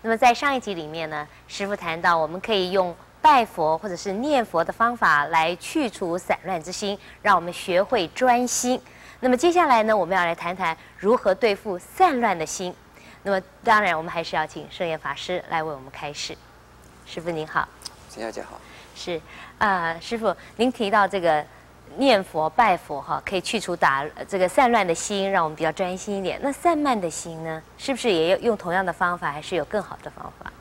那么在上一集里面呢，师傅谈到我们可以用拜佛或者是念佛的方法来去除散乱之心，让我们学会专心。那么接下来呢，我们要来谈谈如何对付散乱的心。那么当然，我们还是要请圣严法师来为我们开示。师傅您好，陈小姐好。是啊、师傅您提到这个念佛拜佛哈，可以去除打呃这个散乱的心，让我们比较专心一点。那散漫的心呢，是不是也要用同样的方法，还是有更好的方法？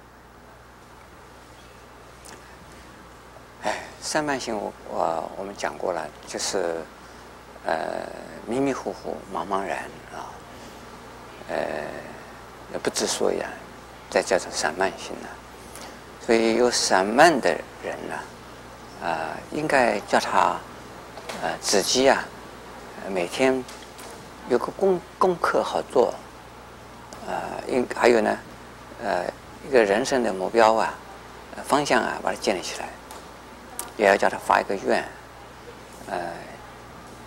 哎，散漫心我我我们讲过了，就是呃迷迷糊糊、茫茫然啊，呃也不知所以然，再加上散漫性呢。所以有散漫的人呢，啊、应该叫他呃自己啊，每天有个功功课好做，呃，应还有呢，呃，一个人生的目标啊，方向啊，把它建立起来。也要叫他发一个愿，呃，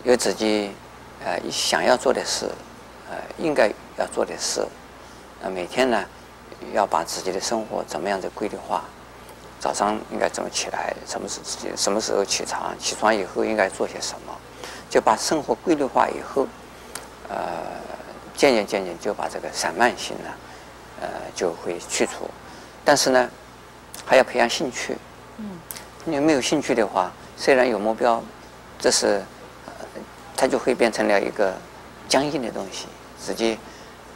有自己呃想要做的事，呃，应该要做的事，呃，每天呢要把自己的生活怎么样的规律化，早上应该怎么起来，什么时什么时候起床，起床以后应该做些什么，就把生活规律化以后，呃，渐渐渐渐就把这个散漫性呢，呃，就会去除，但是呢，还要培养兴趣。嗯。你没有兴趣的话，虽然有目标，这是，呃它就会变成了一个僵硬的东西。自己，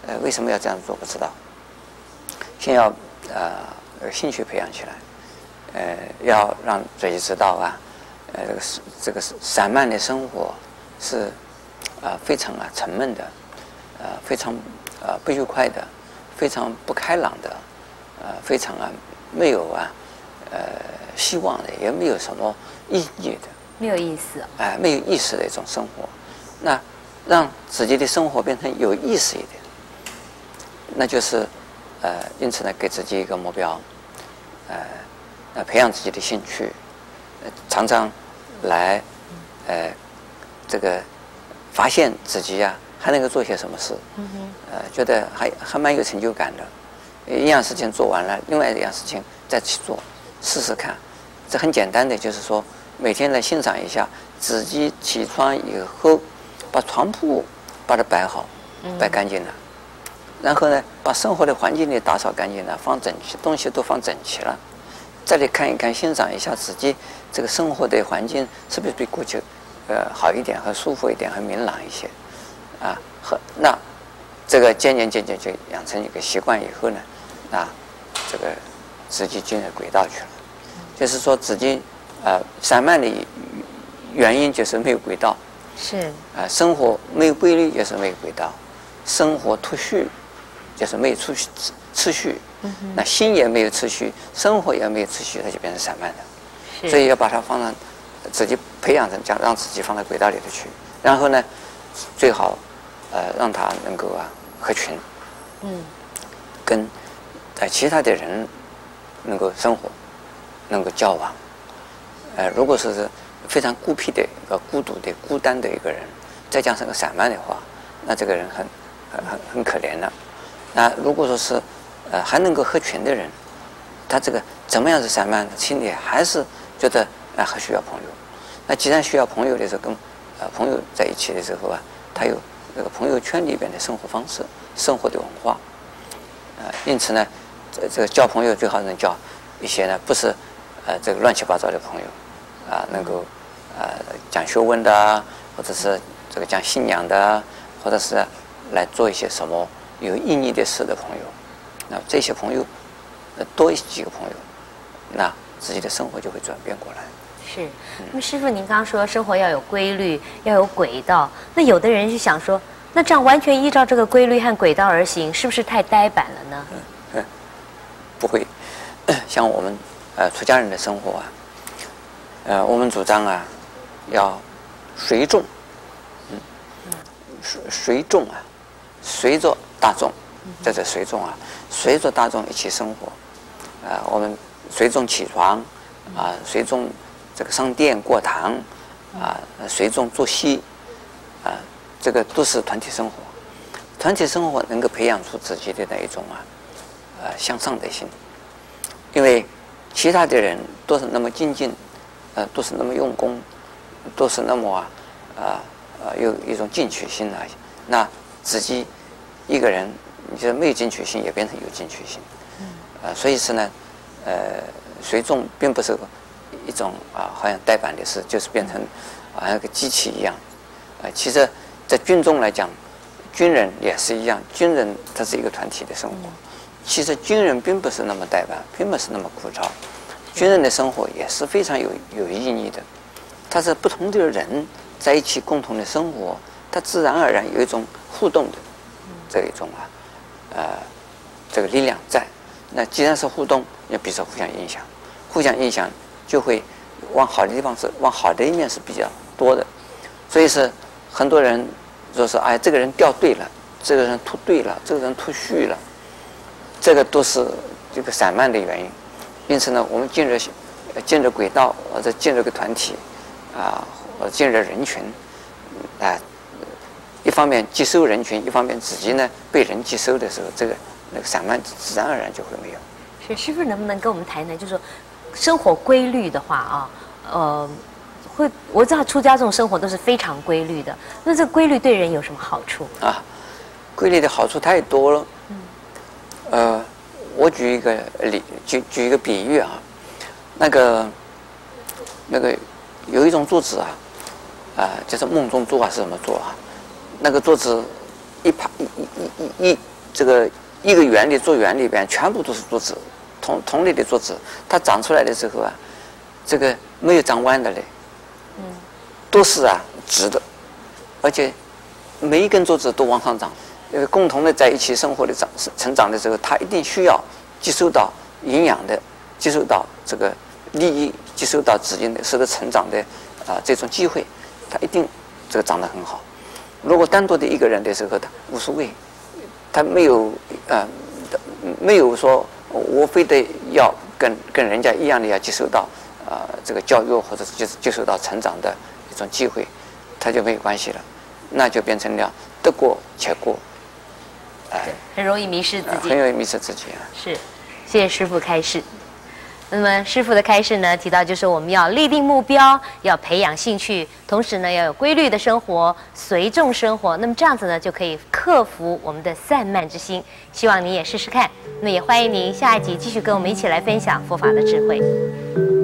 呃，为什么要这样做不知道。先要呃有兴趣培养起来，呃，要让自己知道啊，呃，这个是这个是散漫的生活是啊、非常啊沉闷的，呃非常呃不愉快的，非常不开朗的，呃非常啊没有啊呃希望的，也没有什么意义的，没有意思哦。哎、没有意思的一种生活。那让自己的生活变成有意思一点，那就是呃，因此呢，给自己一个目标，呃，呃，培养自己的兴趣，呃，常常来呃这个发现自己呀、还能够做些什么事，呃，觉得还还蛮有成就感的。一样事情做完了，另外一样事情再去做，试试看。这很简单的，就是说每天来欣赏一下自己起床以后，把床铺把它摆好，摆干净了，然后呢，把生活的环境里打扫干净了，放整齐，东西都放整齐了。再来看一看，欣赏一下自己这个生活的环境是不是比过去呃好一点，和舒服一点，和明朗一些，啊，和那这个渐渐渐渐就养成一个习惯以后呢，啊，这个自己进入轨道去了。就是说自己呃散漫的原因就是没有轨道，是啊，生活没有规律也是没有轨道，生活脱序就是没有秩序秩序，那心也没有秩序，生活也没有秩序，它就变成散漫的。所以要把它放到自己培养成这样，让自己放到轨道里头去。然后呢，最好呃让他能够啊合群，嗯跟呃其他的人能够生活，能够交往。呃，如果说是非常孤僻的一个孤独的、孤单的一个人，再加上个散漫的话，那这个人很很很很可怜了。那如果说是呃还能够合群的人，他这个怎么样是散漫的，心里还是觉得啊还需要朋友。那既然需要朋友的时候，跟呃朋友在一起的时候啊，他有这个朋友圈里边的生活方式、生活的文化。呃，因此呢，这这个交朋友最好能交一些呢，不是呃这个乱七八糟的朋友，啊、能够呃讲学问的啊，或者是这个讲信仰的啊，或者是来做一些什么有意义的事的朋友。那这些朋友，呃多几个朋友，那自己的生活就会转变过来。是。那么师傅，您刚刚说生活要有规律，要有轨道，那有的人就想说，那这样完全依照这个规律和轨道而行，是不是太呆板了呢？不会 像我们呃出家人的生活啊，呃，我们主张啊要随众，嗯，随随众啊，随着大众，在这随众啊，随着大众一起生活，啊，我们随众起床，啊，随众这个上殿过堂，啊，随众作息，啊，这个都是团体生活。团体生活能够培养出自己的那一种啊，呃，向上的心，因为其他的人都是那么精进，呃，都是那么用功，都是那么啊，啊，呃，有一种进取心来，那自己一个人，你觉得没有进取心，也变成有进取心，呃，所以是呢，呃，随众并不是一种啊，好像呆板的事，就是变成好像个机器一样，呃，其实，在军中来讲。军人也是一样，军人他是一个团体的生活。其实军人并不是那么呆板，并不是那么枯燥。军人的生活也是非常有有意义的。他是不同的人在一起共同的生活，他自然而然有一种互动的这一种啊，呃，这个力量在。那既然是互动，也比如说互相影响，互相影响就会往好的地方是往好的一面是比较多的。所以是很多人。就说哎，这个人掉队了，这个人脱队了，这个人脱序了，这个都是这个散漫的原因。因此呢，我们进入进入轨道或者进入个团体啊，进入人群啊，一方面接收人群，一方面自己呢被人接收的时候，这个那个散漫自然而然就会没有。是师傅能不能跟我们谈谈，就是说生活规律的话啊，呃。会，我知道出家这种生活都是非常规律的。那这规律对人有什么好处啊？规律的好处太多了。嗯。呃，我举一个例，举举一个比喻啊。那个，那个有一种桌子啊，啊，就是梦中坐啊，是什么做啊？那个桌子一排一一一一这个一个圆的桌圆里边全部都是桌子，同同类的桌子，它长出来的时候啊，这个没有长弯的嘞。嗯都是啊，直的，而且每一根桌子都往上长。因为共同的在一起生活的长成长的时候，它一定需要接受到营养的，接受到这个利益，接收到资金的，受到成长的啊这种机会，他一定这个长得很好。如果单独的一个人的时候，他无所谓，他没有呃没有说我非得要跟跟人家一样的要接受到啊这个教育或者是接接受到成长的。一种机会，他就没有关系了，那就变成了得过且过，哎，很容易迷失自己，很容易迷失自己啊。是，谢谢师傅开示。那么师傅的开示呢，提到就是我们要立定目标，要培养兴趣，同时呢要有规律的生活，随众生活。那么这样子呢，就可以克服我们的散漫之心。希望你也试试看。那么也欢迎您下一集继续跟我们一起来分享佛法的智慧。